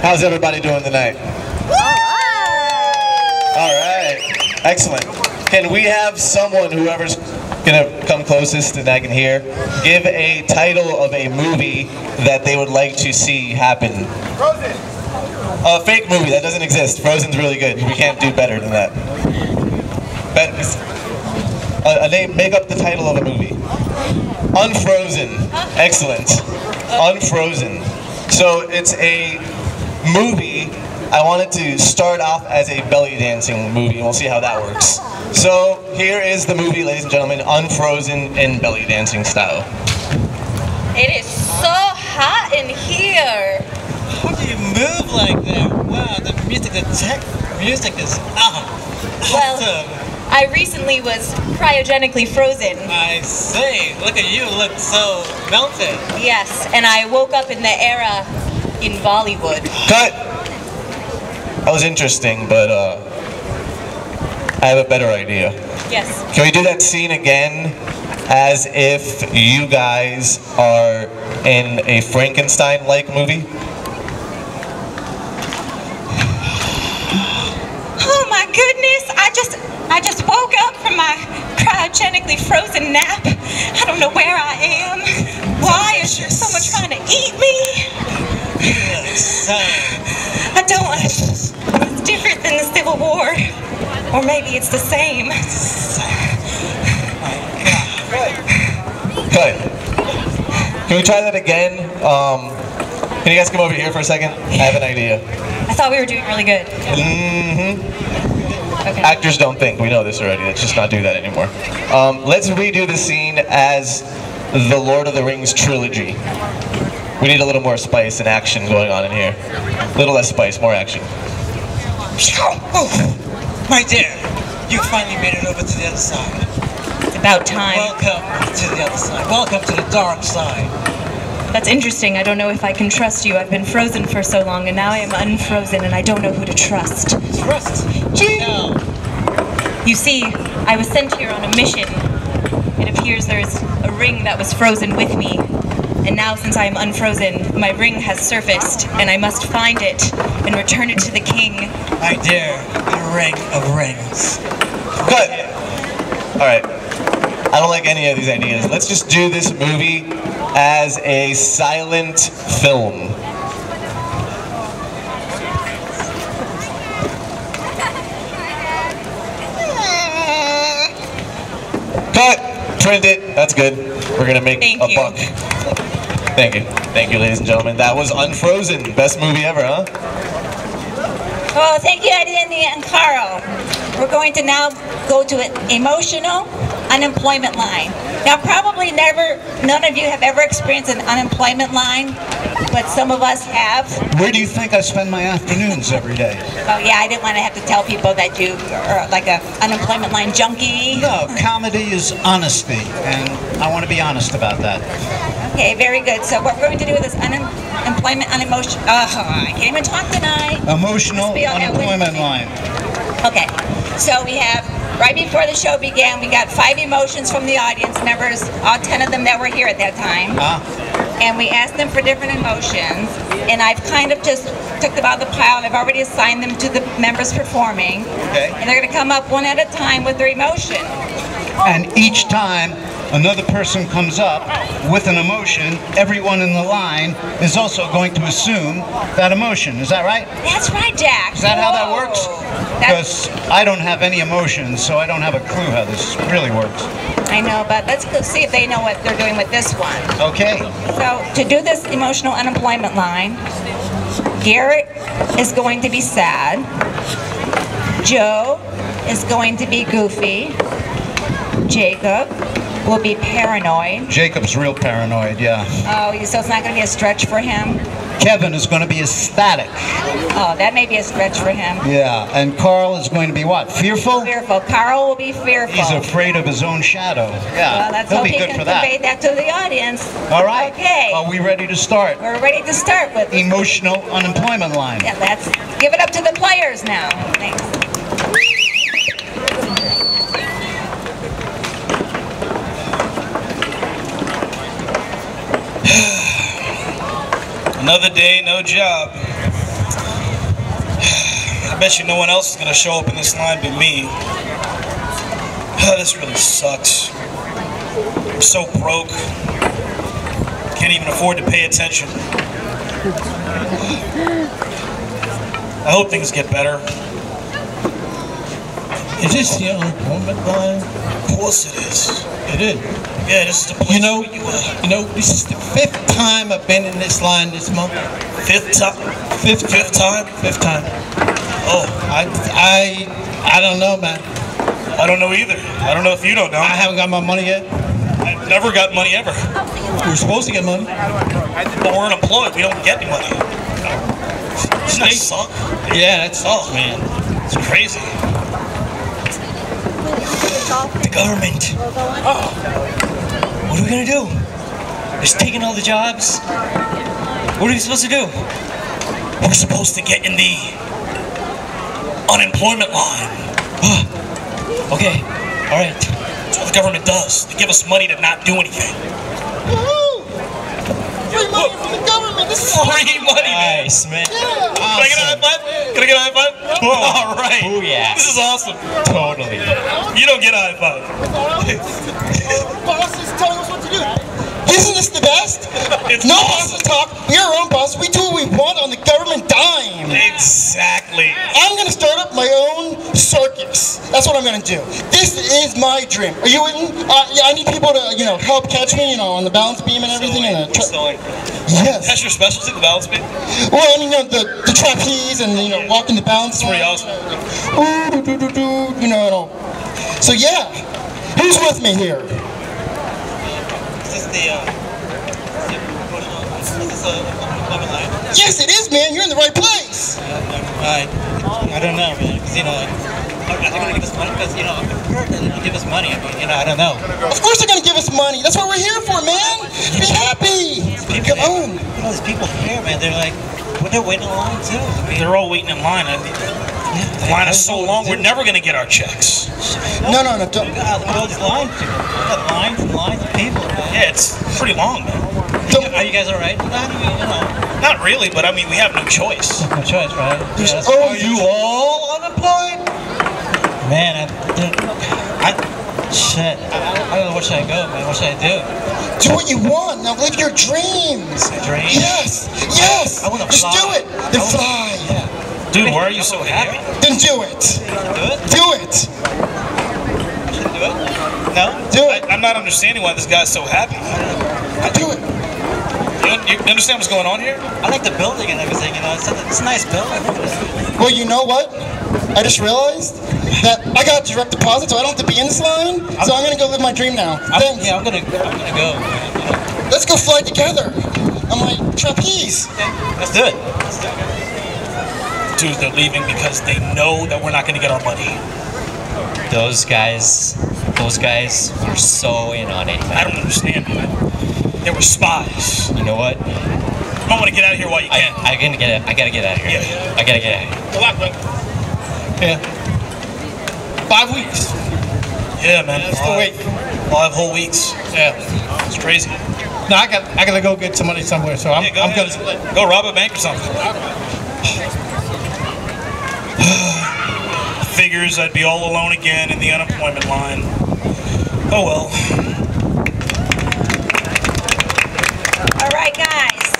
How's everybody doing tonight? All right. Excellent. Can we have someone, whoever's gonna come closest and I can hear, give a title of a movie that they would like to see happen? Frozen. A fake movie that doesn't exist. Frozen's really good. We can't do better than that. Bet- a, a name. Make up the title of a movie. Unfrozen. Excellent. Unfrozen. So it's a movie. I wanted to start off as a belly dancing movie, and we'll see how that works. So here is the movie, ladies and gentlemen, Unfrozen in belly dancing style. It is so hot in here. How do you move like that? Wow, the music, the tech music is ah, Well- awesome. I recently was cryogenically frozen. I see. Look at you, look so melted. Yes, and I woke up in the era in Bollywood. Cut! That was interesting, but uh, I have a better idea. Yes. Can we do that scene again as if you guys are in a Frankenstein-like movie? Oh my goodness! I just I just woke up from my cryogenically frozen nap. I don't know where I am. Why is there someone Or maybe it's the same. Good. Can we try that again? Um, can you guys come over here for a second? I have an idea. I thought we were doing really good. hmm Okay. Actors don't think. We know this already. Let's just not do that anymore. Um, let's redo the scene as the Lord of the Rings trilogy. We need a little more spice and action going on in here. A little less spice, more action. My dear, you finally made it over to the other side. It's about time. Welcome to the other side. Welcome to the dark side. That's interesting. I don't know if I can trust you. I've been frozen for so long, and now I am unfrozen, and I don't know who to trust. Trust. No. You see, I was sent here on a mission. It appears there's a ring that was frozen with me. And now, since I am unfrozen, my ring has surfaced, and I must find it and return it to the king. I dare the ring of rings. Good. All right. I don't like any of these ideas. Let's just do this movie as a silent film. Cut. Print it. That's good. We're gonna make Thank a you. buck. Thank you. Thank you, ladies and gentlemen. That was Unfrozen. Best movie ever, huh? Oh, thank you, Eddie and Carl. We're going to now go to an emotional unemployment line. Now, probably never, none of you have ever experienced an unemployment line, but some of us have. Where do you think I spend my afternoons every day? Oh, yeah, I didn't want to have to tell people that you are like a unemployment line junkie. No, comedy is honesty, and I want to be honest about that. Okay, very good. So what we're going to do with this unemployment, unemotion, oh, I can't even talk tonight. Emotional Must be on that unemployment line. Okay, so we have, right before the show began, we got five emotions from the audience members, all 10 of them that were here at that time. Huh? And we asked them for different emotions. And I've kind of just took them out of the pile. I've already assigned them to the members performing. Okay. And they're going to come up one at a time with their emotion. And each time another person comes up with an emotion, everyone in the line is also going to assume that emotion. Is that right? That's right, Jack. Is that how that works? Because I don't have any emotions, so I don't have a clue how this really works. I know, but let's go see if they know what they're doing with this one. Okay. So to do this emotional unemployment line, Garrett is going to be sad. Joe is going to be goofy. Jacob will be paranoid. Jacob's real paranoid, yeah. Oh, so it's not going to be a stretch for him. Kevin is going to be ecstatic. Oh, that may be a stretch for him. Yeah. And Carl is going to be what? Fearful? Fearful. Carl will be fearful. He's afraid of his own shadow. Yeah. well, let's He'll hope be he good can for that. convey that to the audience. All right. Okay. Are we ready to start? We're ready to start with. Emotional unemployment line. Yeah, let's give it up to the players now. Thanks. Another day, no job. I bet you no one else is gonna show up in this line but me. this really sucks. I'm so broke. Can't even afford to pay attention. I hope things get better. Is this the unemployment line? Of course it is. It is. Yeah, this is the place You know, you you know, this is the fifth time I've been in this line this month. fifth time. Fifth, Fifth time? Fifth time. Oh, I, I, I don't know, man. I don't know either. I don't know if you don't know. I haven't got my money yet. I've never got money ever. We're supposed to get money. But we're unemployed. We don't get any money. Doesn't that suck? Yeah, that's Oh man, it's crazy. The government. Oh. What are we gonna do? It's taking all the jobs. What are we supposed to do? We're supposed to get in the unemployment line. Okay, all right. That's what the government does. They give us money to not do anything. Free money from the government. This is Free money, man. Nice, man. Can I get a high five? Can I get a high five? All right. Oh, yeah. This is awesome. Totally. You don't get a high five. boss is telling us what to do. Isn't this the best? It's no awesome. boss to talk. We are our own boss. We That's what I'm gonna do. This is my dream. Are you in? Uh, yeah, I need people to, you know, help catch me, you know, on the balance beam and everything. And the tra- So, like, yes. that's your specialty, the balance beam? Well, I mean, you know, the, the trapeze and you know, walking the balance. pretty line. awesome. Ooh, do, do, do, do, you know, and all. So yeah, who's with me here? Is this the, uh, is this a? Yes, it is, man. You're in the right place. I, I don't know, man. 'cause, you know, like, are they gonna give us money? Because, you know, heard that they'll give us money. I mean, you know, I don't know. Of course they're gonna give us money. That's what we're here for, man. Be happy. Come on. You know, these people here, man, they're like, well, they're waiting in line too. I mean, They're all waiting in line. I mean, the line is so long, we're never going to get our checks. No, no, no. Don't. God, look at all these lines here. Look lines and lines of people, man. Yeah, it's pretty long, man. don't Are you guys all right with that? I mean, you know, Not really, but I mean, we have no choice. no choice, right? Yeah, are you all unemployed? Man, I, I shit. I, I don't know where should I go, man. What should I do? do what you want. Now live your dreams. Dream? Yes, yes. I wanna fly. Just do it. Then I wanna- fly. Dude, why are you so happy? Then do it. Do it? Do it. Should I do it? No? Do it. I'm not understanding why this guy's so happy. I do it. You, you understand what's going on here? I like the building and everything, you know. It's a, it's a nice building. Well, you know what? I just realized that I got direct deposit, so I don't have to be in this line. So I'm gonna go live my dream now. I'm, Thanks. yeah, I'm gonna, I'm gonna go. Man. You know, Let's go fly together on my trapeze. let's do it. Let's do it. Dude, they're leaving because they know that we're not going to get our money. Those guys, those guys were so in on it, I don't understand, man. They were spies. You know what? I want to get out of here while you I, can. I gotta get, I gotta get out of here. Yeah. I gotta get out of here. Good luck, man. Yeah. Five weeks. Yeah, man. Still Five, five whole weeks. Yeah. It's crazy. No, I got, I gotta go get some money somewhere, so I'm, Yeah, go I'm gonna. Go rob a bank or something. Figures I'd be all alone again in the unemployment line. Oh well. All right, guys.